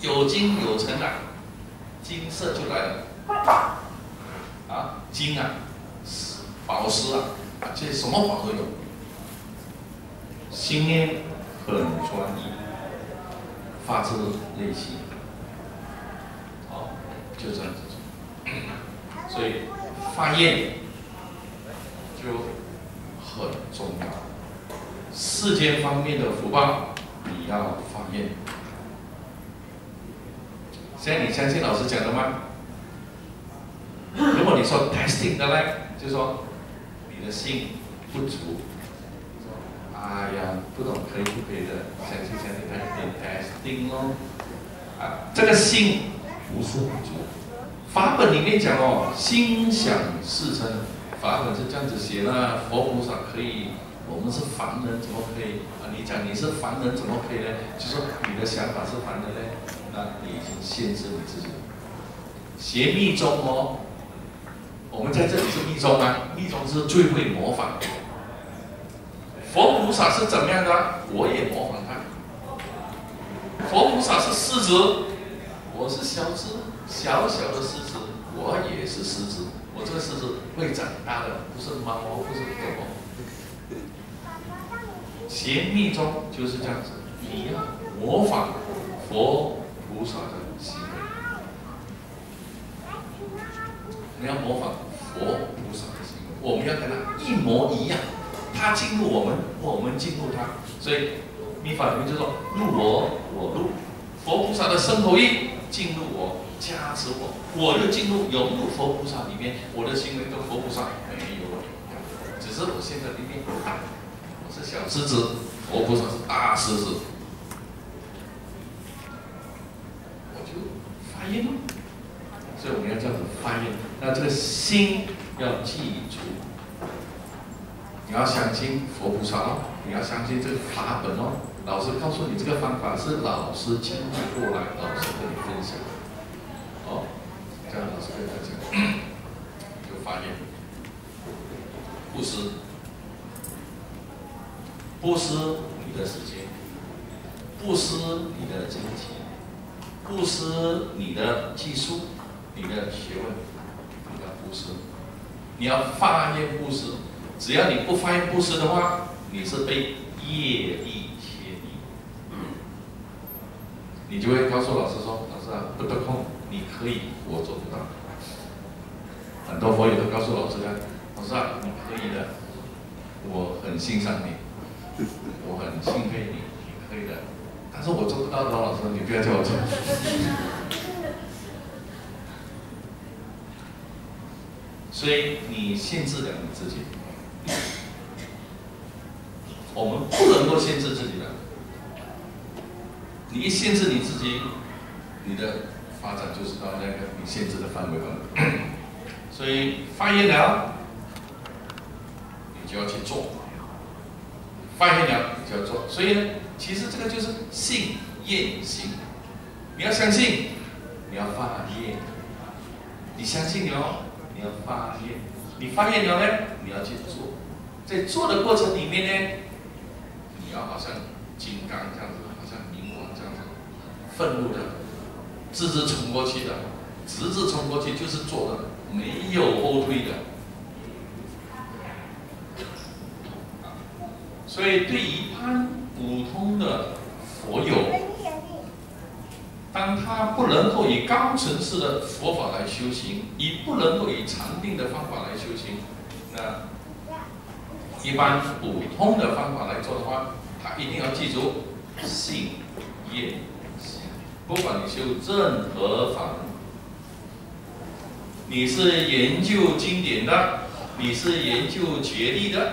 有。金有成啊，金色就来了。啊，金啊，宝石啊，这什么宝都有。心念很专一，发自内心。好，就这样子。所以发愿就很重要。世间方面的福报，你要发愿。现在你相信老师讲的吗？如果你说 testing 的呢，就说你的心不足，哎呀，不懂可以不可以的，相信相信他点 testing 哦，啊，这个心不是不足。法本里面讲哦，心想事成，法本是这样子写的，佛菩萨可以，我们是凡人怎么可以？啊，你讲你是凡人怎么可以呢？就说你的想法是凡人呢？那你已经限制你自己。邪密宗哦，我们在这里是密宗啊，密宗是最会模仿。佛菩萨是怎么样的？我也模仿他。佛菩萨是狮子，我是小只，小小的狮子，我也是狮子。我这个狮子会长大的，不是猫，不是狗。邪密宗就是这样子，你要模仿佛。菩萨的行为，你要模仿佛菩萨的行为，我们要跟他一模一样。他进入我们，我们进入他。所以密法里面就说：入我，我入。佛菩萨的身口意进入我，加持我，我又进入融入佛菩萨里面。我的行为跟佛菩萨没有两样，只是我现在里面大，是小狮子，佛菩萨是大狮子。我就发音了，所以我们要这样子发音。那这个心要记住，你要相信佛菩萨哦，你要相信这个法本哦。老师告诉你这个方法是老师亲自过来，老师跟你分享。哦，这样老师跟大家讲，就发音，布施，布施你的时间，布施你的金钱。布施你的技术，你的学问，你的布施，你要发愿布施。只要你不发愿布施的话，你是被业力牵引，你就会告诉老师说：“老师啊，不得空，你可以，我做不到。”很多佛友都告诉老师啊：“老师啊，你可以的，我很欣赏你，我很敬佩你，你可以的。”但是我做不到的，老师，你不要叫我做。所以你限制了你自己，我们不能够限制自己的。你一限制你自己，你的发展就是到那个你限制的范围了。所以发言了，你就要去做；发现了，就要做。所以呢？其实这个就是信验行，你要相信，你要发愿，你相信了，你要发愿，你发愿了呢，你要去做，在做的过程里面呢，你要好像金刚这样子，好像冥王这样子，愤怒的，直直冲过去的，直直冲过去就是做的，没有后退的。所以对一般。普通的佛友，当他不能够以高层次的佛法来修行，以不能够以禅定的方法来修行，那一般普通的方法来做的话，他一定要记住信业行。不管你修任何法，你是研究经典的，你是研究觉力的。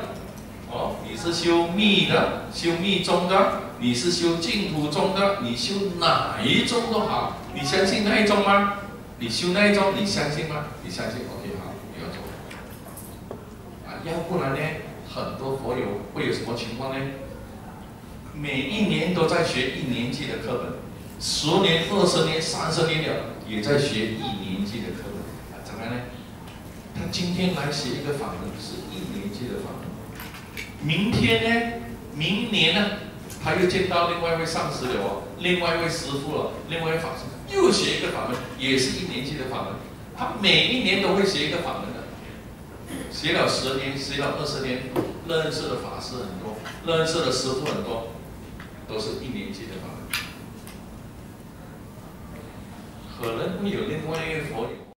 哦，你是修密的，修密宗的，你是修净土宗的，你修哪一宗都好，你相信那一宗吗？你修那一宗，你相信吗？你相信？OK，好，你要做。啊，要不然呢，很多佛友会有什么情况呢？每一年都在学一年级的课本，十年、二十年、三十年了，也在学一年级的课本。啊，怎么样呢？他今天来写一个法门，是一年级的法门。明天呢？明年呢？他又见到另外一位上司了哦，另外一位师傅了，另外一位法师又写一个法门，也是一年级的法门。他每一年都会写一个法门的，写了十年，写了二十年，认识的法师很多，认识的师傅很多，都是一年级的法门。可能会有另外一位佛友。